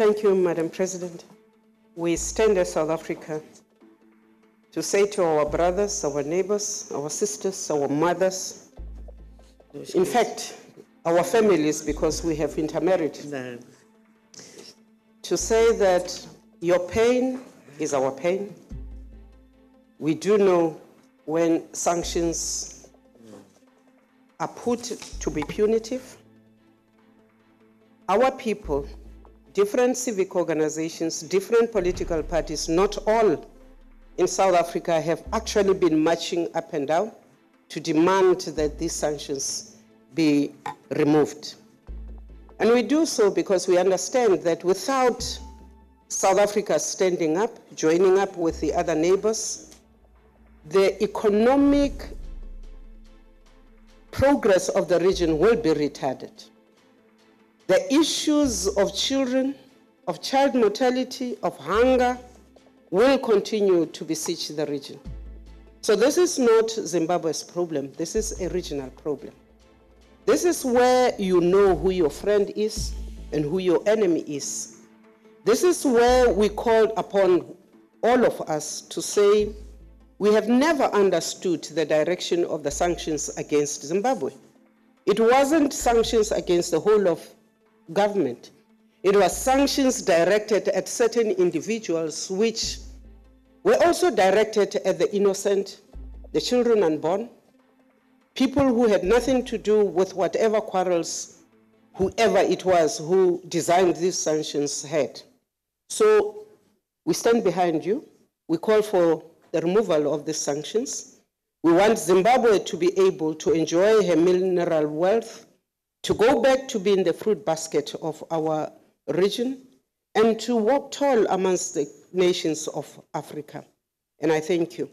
Thank you, Madam President. We stand as South Africa to say to our brothers, our neighbors, our sisters, our mothers, in fact, our families, because we have intermarried, No. to say that your pain is our pain. We do know when sanctions are put to be punitive. Our people, different civic organizations, different political parties, not all in South Africa have actually been marching up and down to demand that these sanctions be removed. And we do so because we understand that without South Africa standing up, joining up with the other neighbors, the economic progress of the region will be retarded. The issues of children, of child mortality, of hunger will continue to besiege the region. So this is not Zimbabwe's problem, this is a regional problem. This is where you know who your friend is and who your enemy is. This is where we called upon all of us to say we have never understood the direction of the sanctions against Zimbabwe. It wasn't sanctions against the whole of government. It was sanctions directed at certain individuals, which were also directed at the innocent, the children unborn, people who had nothing to do with whatever quarrels whoever it was who designed these sanctions had. So we stand behind you. We call for the removal of these sanctions. We want Zimbabwe to be able to enjoy her mineral wealth, to go back to being the fruit basket of our region, and to walk tall amongst the nations of Africa. And I thank you.